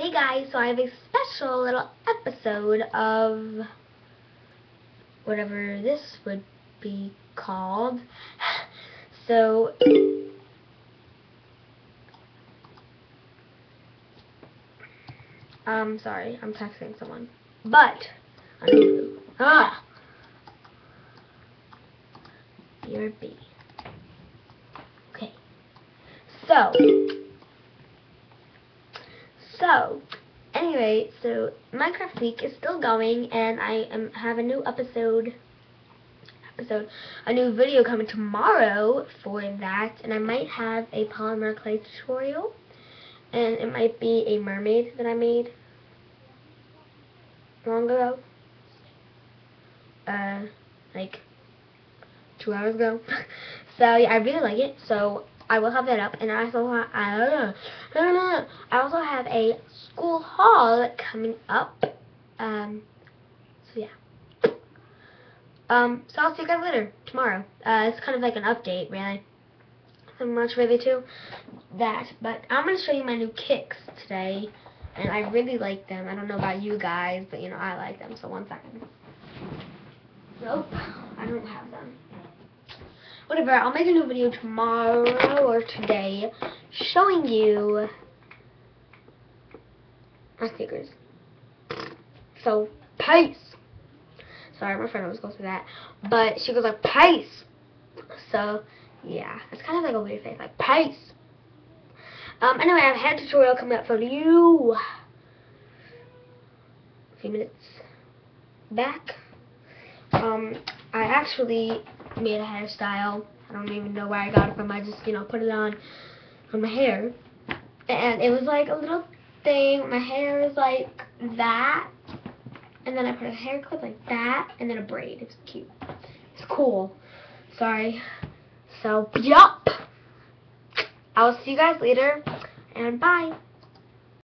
Hey guys, so I have a special little episode of whatever this would be called. So, um, sorry, I'm texting someone. But, Ah! You're B. Okay. So, so, anyway, so Minecraft Week is still going, and I am, have a new episode, episode, a new video coming tomorrow for that, and I might have a polymer clay tutorial, and it might be a mermaid that I made long ago, uh, like two hours ago. so yeah, I really like it. So I will have that up, and I also have, I don't know, I also have a school haul coming up. Um, so yeah. Um, so I'll see you guys later tomorrow. Uh, it's kind of like an update, really. So much really to that, but I'm gonna show you my new kicks today, and I really like them. I don't know about you guys, but you know I like them. So one second. Nope, I don't have whatever, I'll make a new video tomorrow or today showing you my stickers. So, peace. Sorry, my friend was going through that. But she goes like, peace. So, yeah. It's kind of like a weird face, like, peace. Um, anyway, I have a hair tutorial coming up for you. A few minutes back. Um, I actually made a hairstyle. I don't even know where I got it from. I just, you know, put it on on my hair. And it was like a little thing. My hair was like that. And then I put a hair clip like that. And then a braid. It's cute. It's cool. Sorry. So, yup. I'll see you guys later. And bye.